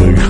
really